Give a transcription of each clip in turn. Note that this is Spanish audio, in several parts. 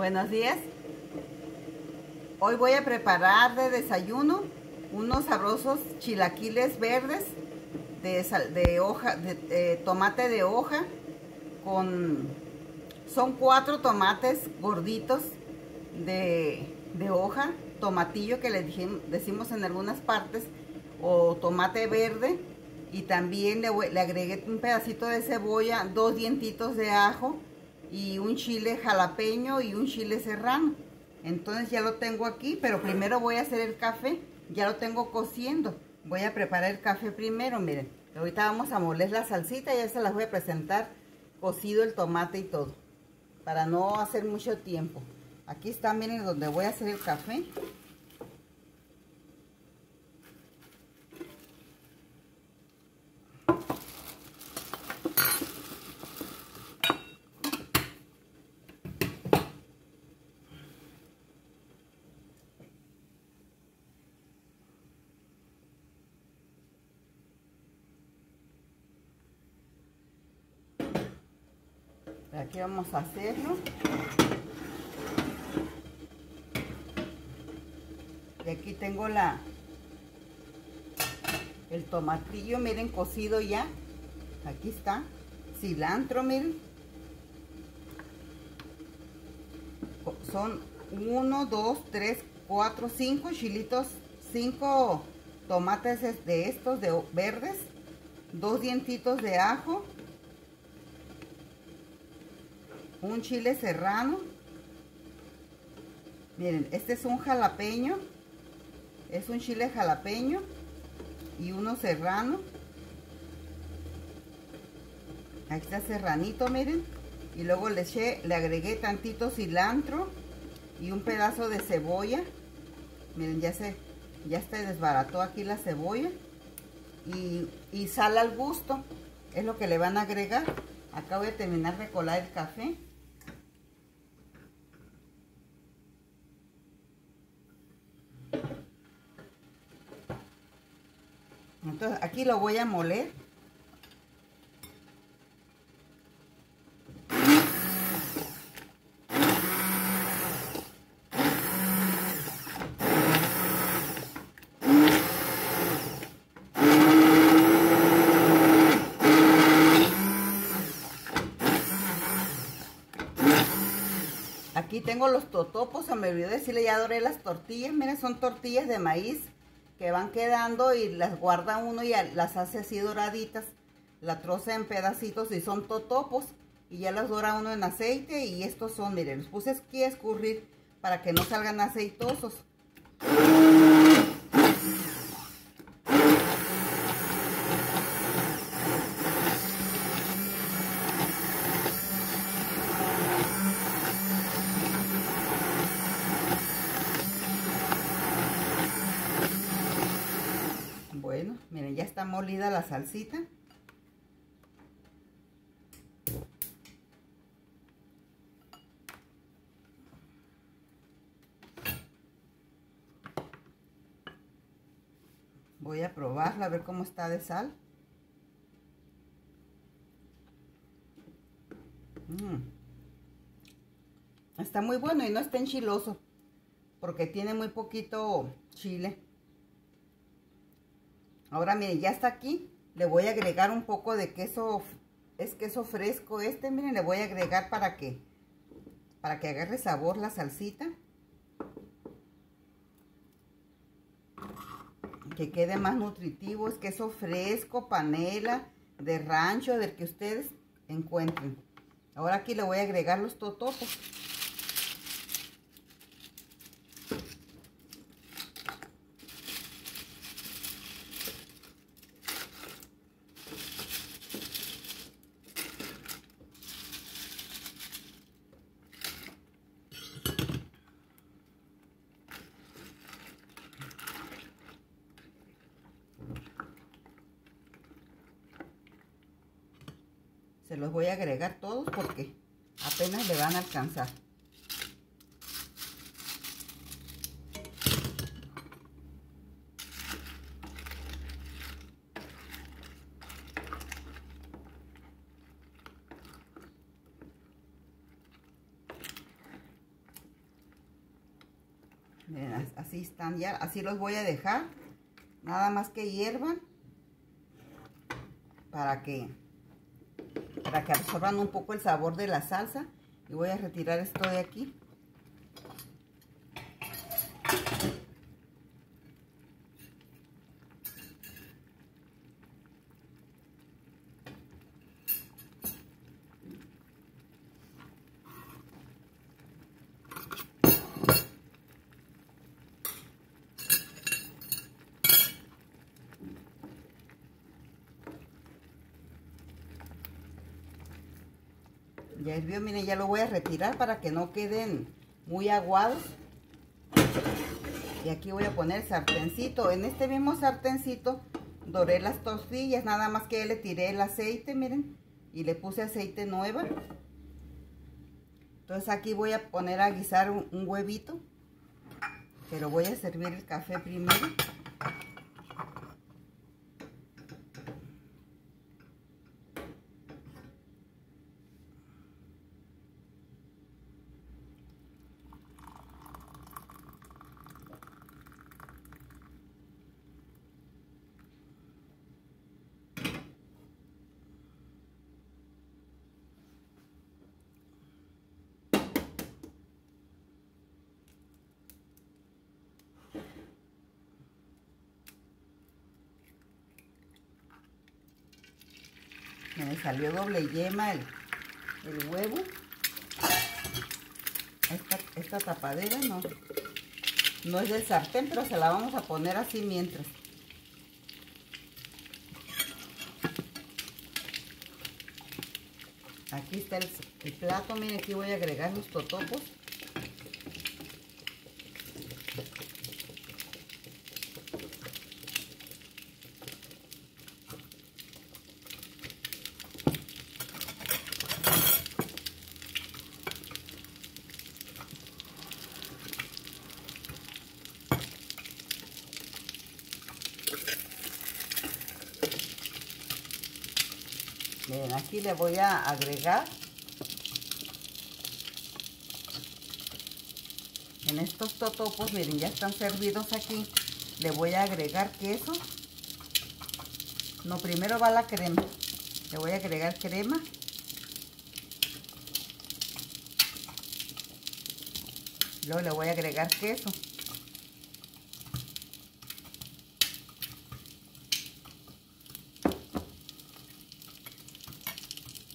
Buenos días. Hoy voy a preparar de desayuno unos sabrosos chilaquiles verdes de, hoja, de, tomate de hoja con... Son cuatro tomates gorditos de, de hoja, tomatillo que le decimos en algunas partes, o tomate verde, y también le, le agregué un pedacito de cebolla, dos dientitos de ajo, y un chile jalapeño y un chile serrano. Entonces ya lo tengo aquí, pero primero voy a hacer el café. Ya lo tengo cociendo. Voy a preparar el café primero, miren. Ahorita vamos a moler la salsita y ya se las voy a presentar cocido el tomate y todo. Para no hacer mucho tiempo. Aquí está, miren, donde voy a hacer el café. Aquí vamos a hacerlo. Y aquí tengo la el tomatillo miren cocido ya. Aquí está. Cilantro miren. Son 1 2 3 4 5 chilitos 5 tomates de estos de verdes dos dientitos de ajo un chile serrano. Miren, este es un jalapeño. Es un chile jalapeño y uno serrano. Aquí está serranito, miren. Y luego le eché, le agregué tantito cilantro y un pedazo de cebolla. Miren, ya se, ya está desbarató aquí la cebolla. Y, y sal al gusto. Es lo que le van a agregar. Acá voy a terminar de colar el café. Entonces aquí lo voy a moler. Aquí tengo los totopos, se me olvidó decirle, ya adoré las tortillas. Miren, son tortillas de maíz que van quedando y las guarda uno y las hace así doraditas. La troza en pedacitos y son totopos. Y ya las dora uno en aceite y estos son, miren, los puse aquí a escurrir para que no salgan aceitosos. Molida la salsita. Voy a probarla a ver cómo está de sal. Mm. Está muy bueno y no está enchiloso porque tiene muy poquito chile. Ahora miren, ya está aquí. Le voy a agregar un poco de queso, es queso fresco este, miren, le voy a agregar para que, para que agarre sabor la salsita. Que quede más nutritivo, es queso fresco, panela, de rancho, del que ustedes encuentren. Ahora aquí le voy a agregar los totopos. Se los voy a agregar todos porque apenas le van a alcanzar. Miren, así están ya, así los voy a dejar. Nada más que hiervan para que para que absorban un poco el sabor de la salsa. Y voy a retirar esto de aquí Ya hirvió, miren, ya lo voy a retirar para que no queden muy aguados. Y aquí voy a poner sartencito. En este mismo sartencito doré las tortillas, nada más que le tiré el aceite, miren. Y le puse aceite nueva. Entonces aquí voy a poner a guisar un huevito. Pero voy a servir el café primero. Me salió doble yema el, el huevo. Esta, esta, tapadera no, no es del sartén, pero se la vamos a poner así mientras. Aquí está el, el plato, miren, aquí voy a agregar los totopos. Aquí le voy a agregar en estos totopos, miren, ya están servidos aquí. Le voy a agregar queso. No, primero va la crema. Le voy a agregar crema. Luego le voy a agregar queso.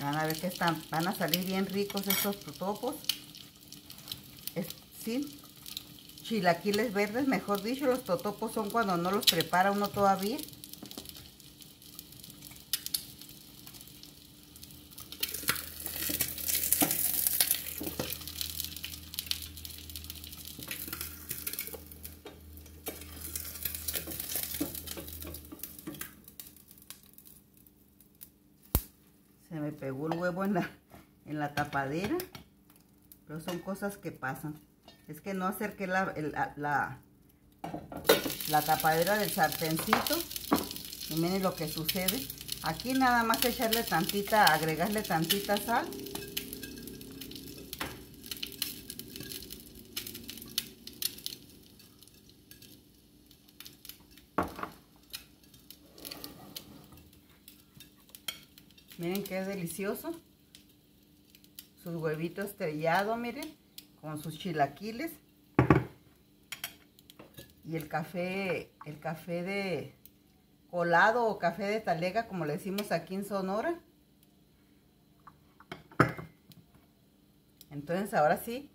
Van a ver que están, van a salir bien ricos estos totopos. Sí, chilaquiles verdes, mejor dicho, los totopos son cuando no los prepara uno todavía. Pegó el huevo en la, en la tapadera. Pero son cosas que pasan. Es que no acerqué la, la, la tapadera del sartencito. Y miren lo que sucede. Aquí nada más echarle tantita, agregarle tantita sal. Miren qué delicioso. Sus huevitos estrellados, miren. Con sus chilaquiles. Y el café, el café de colado o café de talega, como le decimos aquí en Sonora. Entonces ahora sí,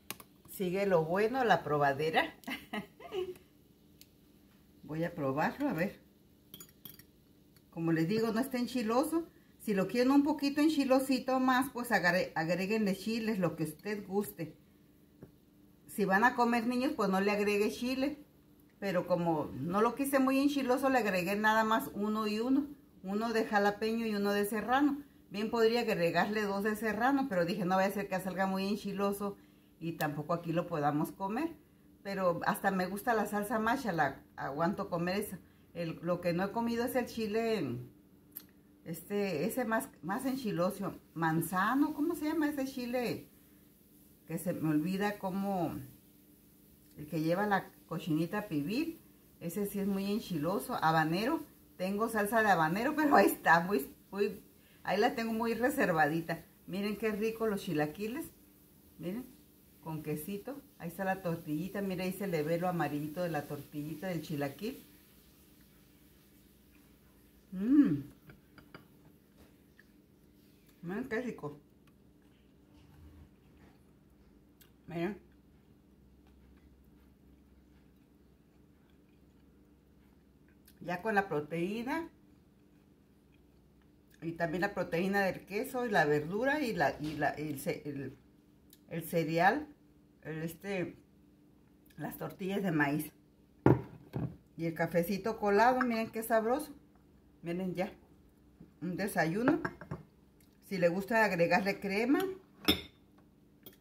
sigue lo bueno, la probadera. Voy a probarlo, a ver. Como les digo, no está enchiloso. Si lo quieren un poquito enchilosito más, pues agre agreguenle chiles, lo que usted guste. Si van a comer niños, pues no le agregue chile. Pero como no lo quise muy enchiloso, le agregué nada más uno y uno. Uno de jalapeño y uno de serrano. Bien podría agregarle dos de serrano, pero dije no vaya a ser que salga muy enchiloso y tampoco aquí lo podamos comer. Pero hasta me gusta la salsa macha, la aguanto comer. El, lo que no he comido es el chile, este, ese más, más enchiloso, manzano, ¿cómo se llama ese chile? Que se me olvida cómo, el que lleva la, cochinita pibil. Ese sí es muy enchiloso. Habanero. Tengo salsa de habanero, pero ahí está, muy, muy, ahí la tengo muy reservadita. Miren qué rico los chilaquiles. Miren, con quesito. Ahí está la tortillita. Miren, ahí se le ve lo amarillito de la tortillita del chilaquil. Mmm. Miren qué rico. Miren. Ya con la proteína. Y también la proteína del queso y la verdura y, la, y la, el, cereal. El este, las tortillas de maíz. Y el cafecito colado, miren qué sabroso. Miren ya. Un desayuno. Si le gusta agregarle crema,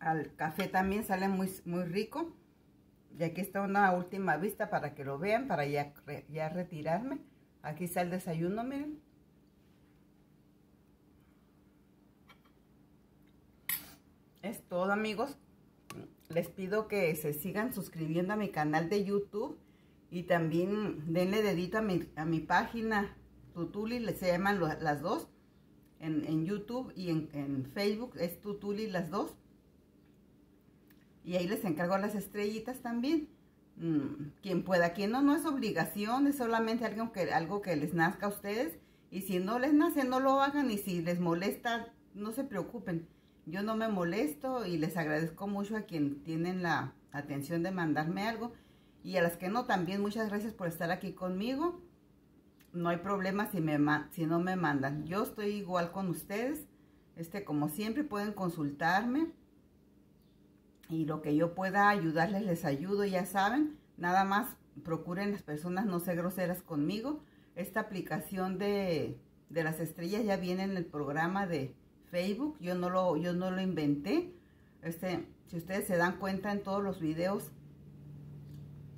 al café también sale muy, muy rico. Y aquí está una última vista para que lo vean, para ya, ya retirarme. Aquí está el desayuno, miren. Es todo, amigos. Les pido que se sigan suscribiendo a mi canal de YouTube. Y también denle dedito a mi, a mi página Tutuli, se llaman las dos. En, YouTube y en, en Facebook es Tutuli las dos. Y ahí les encargo las estrellitas también. Mm, quien pueda, quien no, no es obligación, es solamente algo que, algo que les nazca a ustedes. Y si no les nace, no lo hagan. Y si les molesta, no se preocupen. Yo no me molesto y les agradezco mucho a quien tienen la atención de mandarme algo. Y a las que no, también muchas gracias por estar aquí conmigo. No hay problema si, me, si no me mandan. Yo estoy igual con ustedes. Este, como siempre, pueden consultarme y lo que yo pueda ayudarles, les ayudo, ya saben. Nada más procuren las personas no ser groseras conmigo. Esta aplicación de, de las estrellas ya viene en el programa de Facebook. Yo no lo, yo no lo inventé. Este, si ustedes se dan cuenta en todos los videos,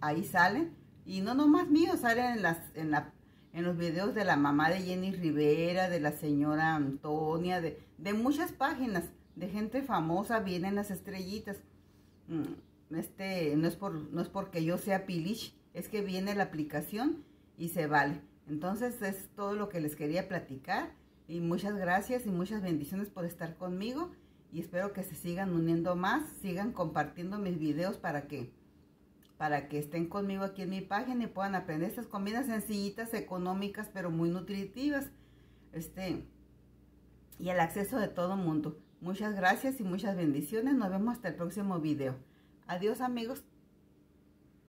ahí salen. Y no nomás míos, salen en, las, en, la, en los videos de la mamá de Jenny Rivera, de la señora Antonia, de, de muchas páginas de gente famosa vienen las estrellitas. Mm, este, no es, por, no es porque yo sea Pilish, es que viene la aplicación y se vale. Entonces es todo lo que les quería platicar y muchas gracias y muchas bendiciones por estar conmigo y espero que se sigan uniendo más, sigan compartiendo mis videos para que para que estén conmigo aquí en mi página y puedan aprender estas comidas sencillitas, económicas, pero muy nutritivas. Este, y el acceso de todo mundo. Muchas gracias y muchas bendiciones. Nos vemos hasta el próximo video. Adiós amigos.